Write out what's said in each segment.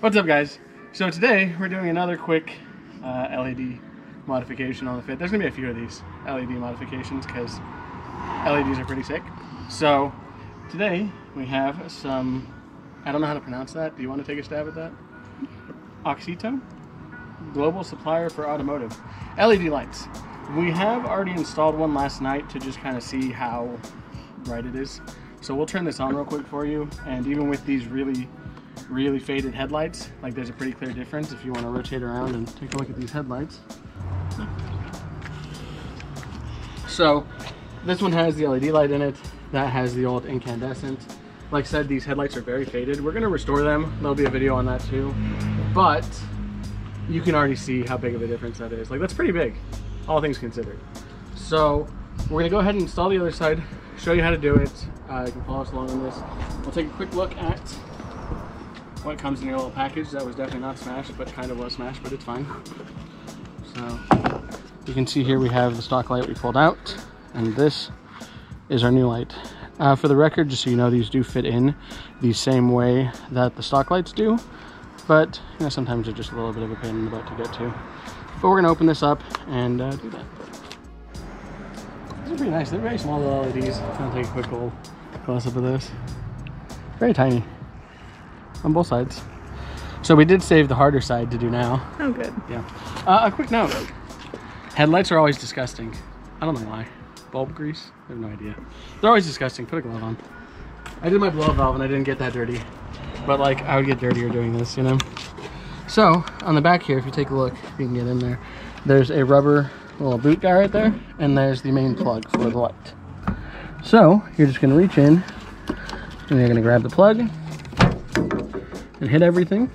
What's up guys? So today we're doing another quick uh, LED modification on the Fit. There's gonna be a few of these LED modifications because LEDs are pretty sick. So today we have some, I don't know how to pronounce that. Do you want to take a stab at that? Auxito? Global supplier for automotive. LED lights. We have already installed one last night to just kind of see how bright it is. So we'll turn this on real quick for you. And even with these really really faded headlights. Like there's a pretty clear difference if you want to rotate around and take a look at these headlights. So this one has the LED light in it. That has the old incandescent. Like I said, these headlights are very faded. We're gonna restore them. There'll be a video on that too. But you can already see how big of a difference that is. Like that's pretty big, all things considered. So we're gonna go ahead and install the other side, show you how to do it. Uh, you can follow us along on this. We'll take a quick look at what comes in your little package. That was definitely not smashed, but kind of was smashed, but it's fine. So you can see here we have the stock light we pulled out, and this is our new light. Uh, for the record, just so you know, these do fit in the same way that the stock lights do, but you know, sometimes they're just a little bit of a pain in the butt to get to. But we're gonna open this up and uh, do that. These are pretty nice. They're very small little LEDs. I'm gonna take a quick little close up of this. Very tiny on both sides. So we did save the harder side to do now. Oh, good. Yeah. Uh, a quick note. Headlights are always disgusting. I don't know why. Bulb grease? I have no idea. They're always disgusting. Put a glove on. I did my blow valve and I didn't get that dirty. But like, I would get dirtier doing this, you know? So, on the back here, if you take a look, if you can get in there, there's a rubber little boot guy right there, and there's the main plug for the light. So, you're just gonna reach in, and you're gonna grab the plug, and hit everything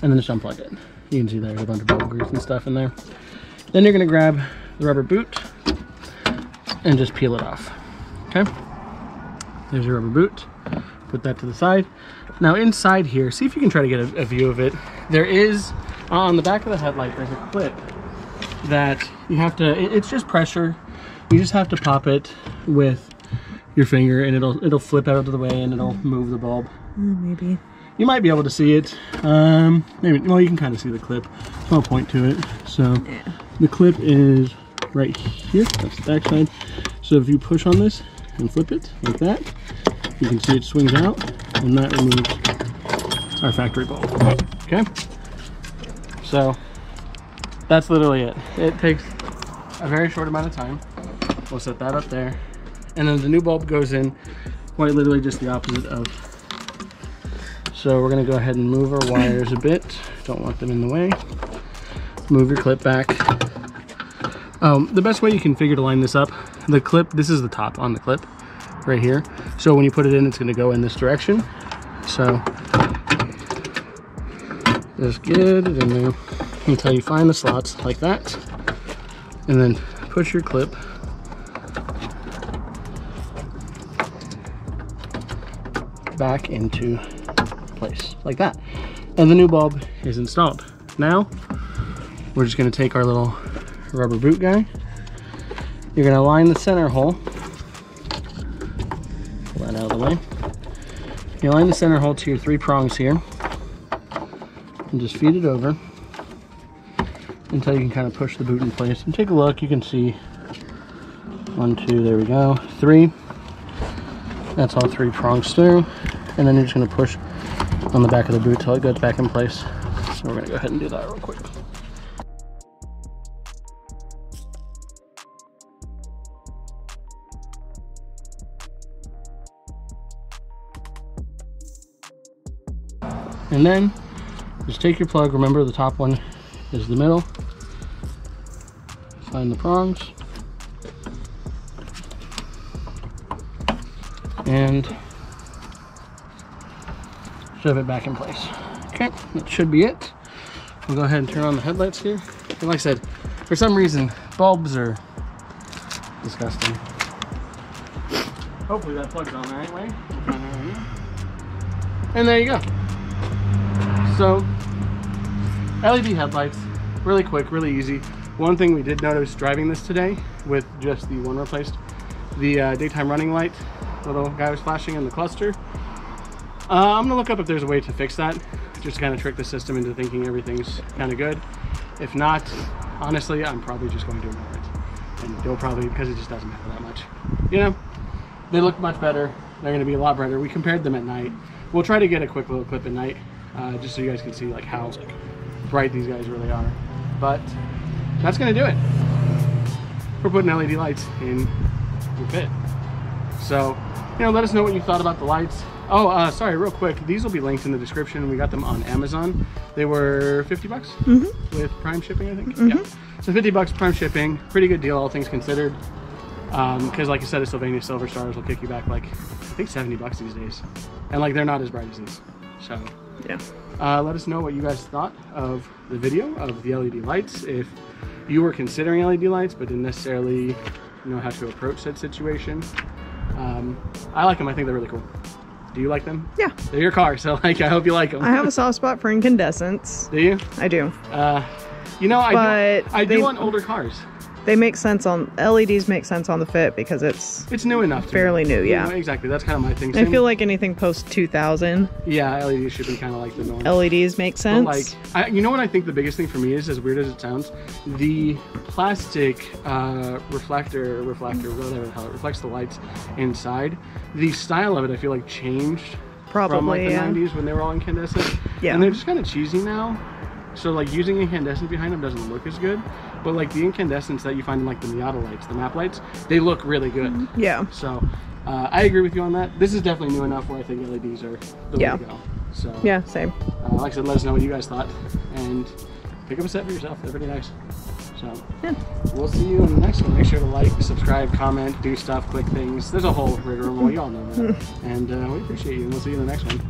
and then just unplug it. You can see there's a bunch of bubble grease and stuff in there. Then you're gonna grab the rubber boot and just peel it off, okay? There's your rubber boot. Put that to the side. Now inside here, see if you can try to get a, a view of it. There is, on the back of the headlight, there's a clip that you have to, it, it's just pressure. You just have to pop it with your finger and it'll it'll flip out of the way and it'll move the bulb. Maybe. You might be able to see it. Um, maybe, well, you can kind of see the clip. I'll point to it. So Yeah. the clip is right here. That's the back side. So if you push on this and flip it like that, you can see it swings out and that removes our factory bulb. Okay? So that's literally it. It takes a very short amount of time. We'll set that up there. And then the new bulb goes in quite literally just the opposite of so we're gonna go ahead and move our wires a bit. Don't want them in the way. Move your clip back. Um, the best way you can figure to line this up, the clip, this is the top on the clip, right here. So when you put it in, it's gonna go in this direction. So just get it in there until you find the slots like that. And then put your clip back into place like that. And the new bulb is installed. Now, we're just gonna take our little rubber boot guy. You're gonna line the center hole. Pull that out of the way. You line the center hole to your three prongs here. And just feed it over until you can kind of push the boot in place. And take a look, you can see one, two, there we go, three. That's all three prongs through. And then you're just gonna push on the back of the boot till it goes back in place. So we're gonna go ahead and do that real quick. And then just take your plug, remember the top one is the middle. Find the prongs. And shove it back in place. Okay, that should be it. We'll go ahead and turn on the headlights here. And like I said, for some reason, bulbs are disgusting. Hopefully that plugs on there anyway. We'll find out right now. And there you go. So, LED headlights, really quick, really easy. One thing we did notice driving this today with just the one replaced, the uh, daytime running light, little guy was flashing in the cluster. Uh, I'm gonna look up if there's a way to fix that, just kind of trick the system into thinking everything's kind of good. If not, honestly, I'm probably just going to ignore it. And you'll probably, because it just doesn't matter that much. You know, they look much better. They're gonna be a lot brighter. We compared them at night. We'll try to get a quick little clip at night, uh, just so you guys can see like how bright these guys really are. But that's gonna do it. We're putting LED lights in your fit. So, you know, let us know what you thought about the lights. Oh, uh, sorry, real quick. These will be linked in the description. We got them on Amazon. They were 50 bucks Mm-hmm. with Prime shipping, I think. Yeah. So 50 bucks Prime shipping. Pretty good deal, all things considered. Because, like I said, a Sylvania Silver Stars will kick you back like I think 70 bucks these days, and like they're not as bright as these. So Yeah. uh, let us know what you guys thought of the video of the LED lights. If you were considering LED lights but didn't necessarily know how to approach that situation, um, I like them. I think they're really cool. Do you like them? Yeah. They're your car, so like I hope you like them. I have a soft spot for incandescents. do you? I do. Uh, you know, I do, But I do they- want older cars. They make sense on LEDs make sense on the fit because it's It's new enough. To Fairly new, yeah. exactly. That's kind of my thing. I feel like anything post 2000 yeah, LEDs should be kind of like the norm. LEDs make But sense. like, I, you know what I think the biggest thing for me is, as weird as it sounds, the plastic uh, reflector, reflector, whatever the hell, it reflects the lights inside. The style of it, I feel like, changed Probably, from like the yeah. 90s when they were all incandescent. Yeah. And they're just kind of cheesy now. So like using incandescent behind them doesn't look as good. But like the incandescents that you find in like the Miata lights, the map lights, they look really good. yeah. So uh, I agree with you on that. This is definitely new enough where I think LEDs are the Yeah. way to go. So Yeah, same. uh, like I said, let us know what you guys thought and pick up a set for yourself. They're pretty nice. So Yeah. we'll see you in the next one. Make sure to like, subscribe, comment, do stuff, click things. There's a whole rigmarole. You all know that. and uh, we appreciate you. And we'll see you in the next one.